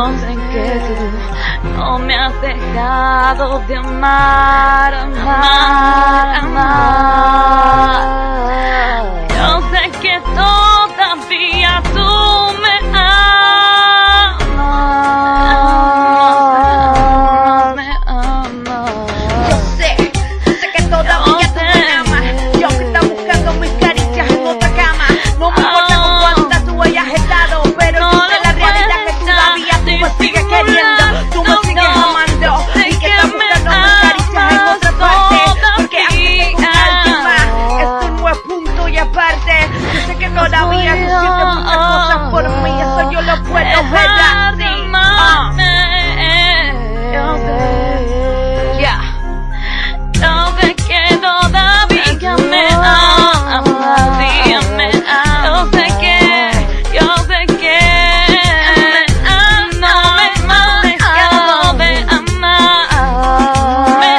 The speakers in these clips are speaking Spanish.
Yo que tú no me has dejado de amar, amar, amar. todavía tú sientes muchas cosas por mí, eso yo lo puedo ver así. Todavía me yo sé que, me no me dejado de amar, me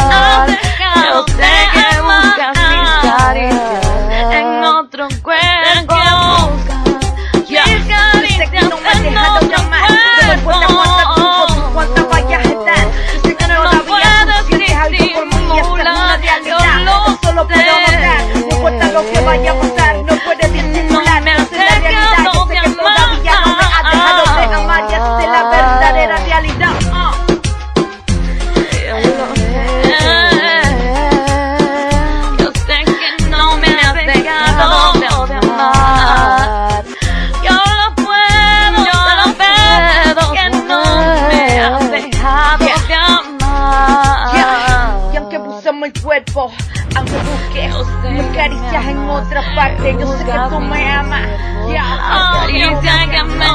dejado de amar, en otro cuerpo. Bésame el cuerpo, aunque busques me acaricias en otra parte. Yo sé que tú me amas. Ya, yeah. acaricia que me